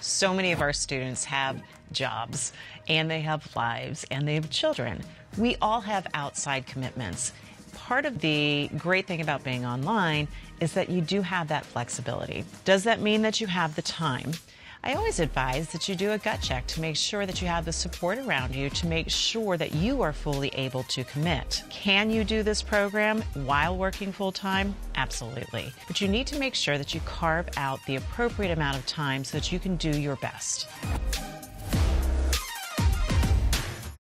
So many of our students have jobs and they have lives and they have children. We all have outside commitments. Part of the great thing about being online is that you do have that flexibility. Does that mean that you have the time? I always advise that you do a gut check to make sure that you have the support around you to make sure that you are fully able to commit. Can you do this program while working full time? Absolutely. But you need to make sure that you carve out the appropriate amount of time so that you can do your best.